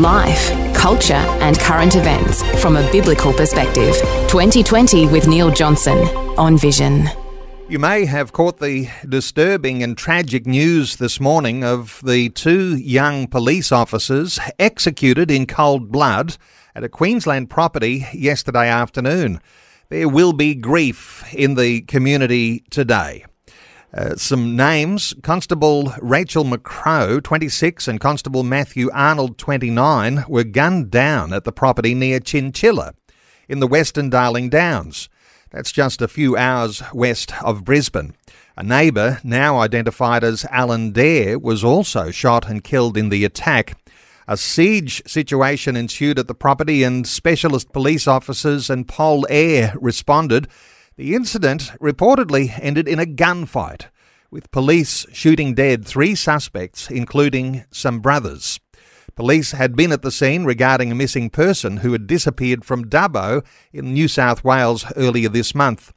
life, culture, and current events from a biblical perspective. 2020 with Neil Johnson on Vision. You may have caught the disturbing and tragic news this morning of the two young police officers executed in cold blood at a Queensland property yesterday afternoon. There will be grief in the community today. Uh, some names Constable Rachel McCrow, 26, and Constable Matthew Arnold, 29, were gunned down at the property near Chinchilla in the Western Darling Downs. That's just a few hours west of Brisbane. A neighbour, now identified as Alan Dare, was also shot and killed in the attack. A siege situation ensued at the property, and specialist police officers and PolAir responded. The incident reportedly ended in a gunfight, with police shooting dead three suspects, including some brothers. Police had been at the scene regarding a missing person who had disappeared from Dubbo in New South Wales earlier this month.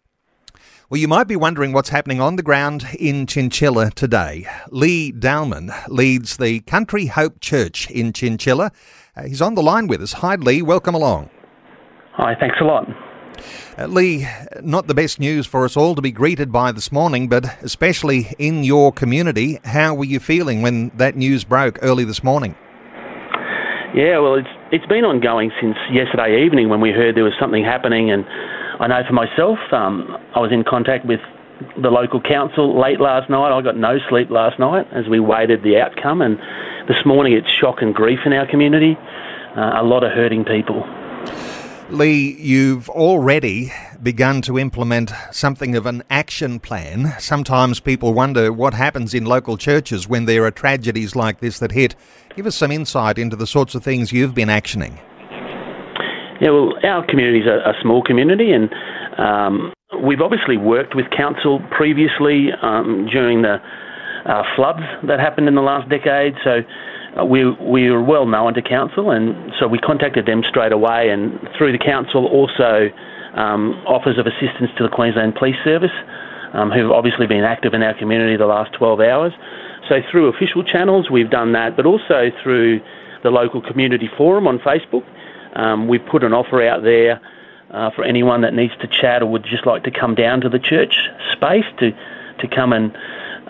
Well, you might be wondering what's happening on the ground in Chinchilla today. Lee Dallman leads the Country Hope Church in Chinchilla. Uh, he's on the line with us. Hi, Lee. Welcome along. Hi, thanks a lot. Uh, Lee, not the best news for us all to be greeted by this morning, but especially in your community. How were you feeling when that news broke early this morning? Yeah, well, it's it's been ongoing since yesterday evening when we heard there was something happening, and I know for myself, um, I was in contact with the local council late last night. I got no sleep last night as we waited the outcome, and this morning it's shock and grief in our community. Uh, a lot of hurting people. Lee, you've already begun to implement something of an action plan. Sometimes people wonder what happens in local churches when there are tragedies like this that hit. Give us some insight into the sorts of things you've been actioning. Yeah, well, our community is a, a small community, and um, we've obviously worked with council previously um, during the uh, floods that happened in the last decade. So uh, we we were well known to council, and so we contacted them straight away. And through the council, also um, offers of assistance to the Queensland Police Service, um, who've obviously been active in our community the last 12 hours. So through official channels, we've done that, but also through the local community forum on Facebook, um, we've put an offer out there. Uh, for anyone that needs to chat or would just like to come down to the church space to, to come and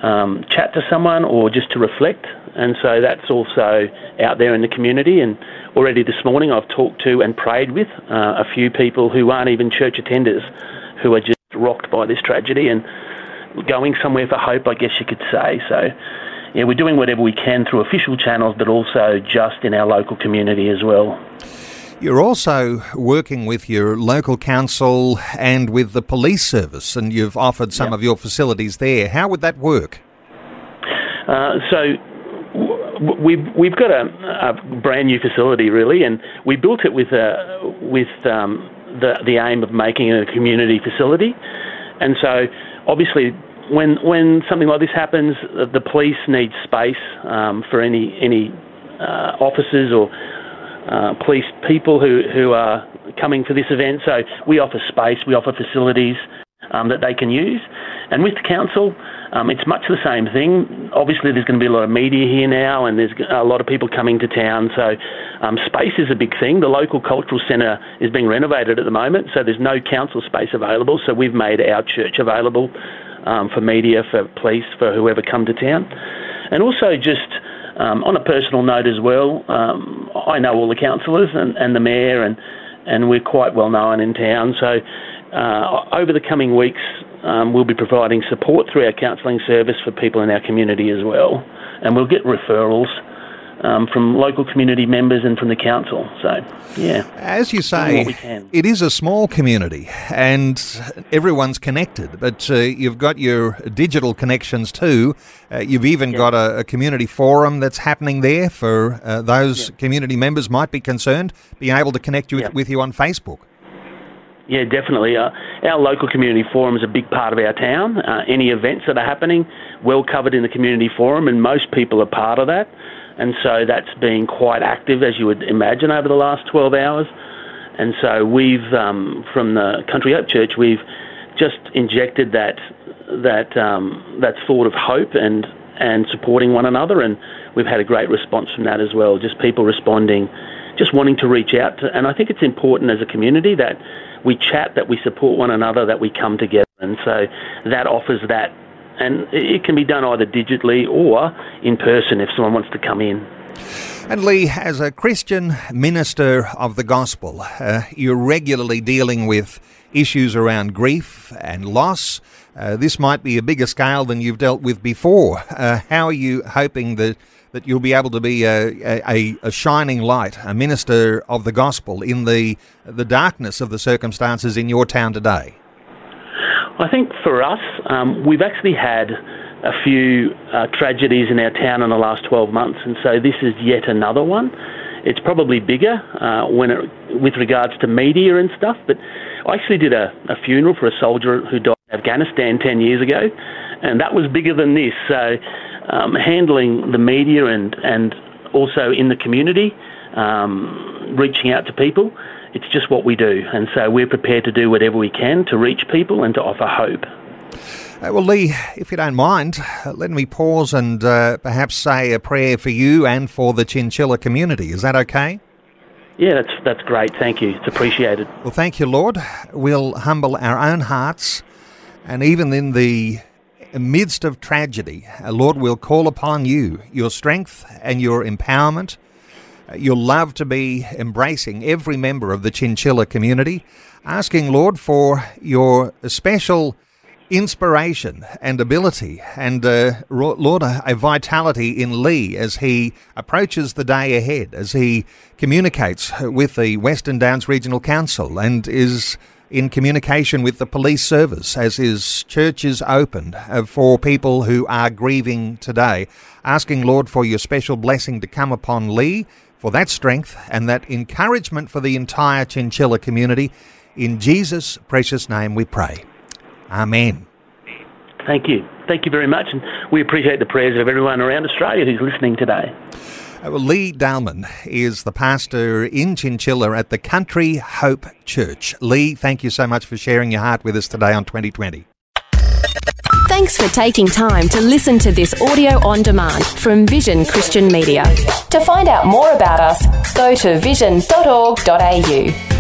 um, chat to someone or just to reflect and so that's also out there in the community. And already this morning, I've talked to and prayed with uh, a few people who aren't even church attenders, who are just rocked by this tragedy and going somewhere for hope, I guess you could say. So, yeah, we're doing whatever we can through official channels, but also just in our local community as well. You're also working with your local council and with the police service, and you've offered some yep. of your facilities there. How would that work? Uh, so we've we've got a, a, brand new facility really, and we built it with a with um, the the aim of making it a community facility, and so obviously when when something like this happens, the police need space um, for any any uh, officers or uh, police people who who are coming for this event. So we offer space, we offer facilities um, that they can use, and with the council. Um, it's much the same thing. Obviously, there's going to be a lot of media here now, and there's a lot of people coming to town. So, um, space is a big thing. The local cultural centre is being renovated at the moment, so there's no council space available. So, we've made our church available um, for media, for police, for whoever come to town, and also just. Um, on a personal note as well, um, I know all the councillors and, and the mayor, and, and we're quite well known in town. So, uh, over the coming weeks, um, we'll be providing support through our counselling service for people in our community as well, and we'll get referrals um, from local community members and from the council. So, yeah. As you say, it is a small community and everyone's connected, but uh, you've got your digital connections too. Uh, you've even yeah. got a, a, community forum that's happening there for uh, those yeah. community members might be concerned, being able to connect with, yeah. with you on Facebook. Yeah, definitely. Uh, our local community forum is a big part of our town. Uh, any events that are happening, well covered in the community forum, and most people are part of that. And so that's been quite active, as you would imagine, over the last 12 hours. And so we've, um, from the Country Hope Church, we've just injected that that um, that thought of hope and and supporting one another. And we've had a great response from that as well. Just people responding, just wanting to reach out. To, and I think it's important as a community that we chat, that we support one another, that we come together. And so that offers that. And it can be done either digitally or in person if someone wants to come in. And Lee, as a Christian minister of the gospel, uh, you're regularly dealing with issues around grief and loss. Uh, this might be a bigger scale than you've dealt with before. Uh, how are you hoping that, that you'll be able to be a, a, a, shining light, a minister of the gospel in the, the darkness of the circumstances in your town today? I think for us, um, we've actually had a few uh, tragedies in our town in the last 12 months, and so this is yet another one. It's probably bigger uh, when it, with regards to media and stuff, but I actually did a, a funeral for a soldier who died in Afghanistan 10 years ago, and that was bigger than this. So um, handling the media and, and also in the community, um, reaching out to people, it's just what we do. And so we're prepared to do whatever we can to reach people and to offer hope. Uh, well, Lee, if you don't mind, uh, let me pause and uh, perhaps say a prayer for you and for the Chinchilla community. Is that okay? Yeah, that's that's great. Thank you. It's appreciated. Well, thank you, Lord. We'll humble our own hearts, and even in the midst of tragedy, uh, Lord, we'll call upon you, your strength and your empowerment, your love to be embracing every member of the Chinchilla community, asking, Lord, for your special inspiration and ability and, uh, Lord, a, vitality in Lee as he approaches the day ahead, as he communicates with the Western Downs Regional Council and is in communication with the police service as his church is opened uh, for people who are grieving today. Asking, Lord, for your special blessing to come upon Lee, for that strength and that encouragement for the entire Chinchilla community. In Jesus' precious name we pray. Amen. Thank you. Thank you very much. And we appreciate the prayers of everyone around Australia who's listening today. Uh, Lee Dallman is the pastor in Chinchilla at the Country Hope Church. Lee, thank you so much for sharing your heart with us today on 2020. Thanks for taking time to listen to this audio on demand from Vision Christian Media. To find out more about us, go to vision.org.au.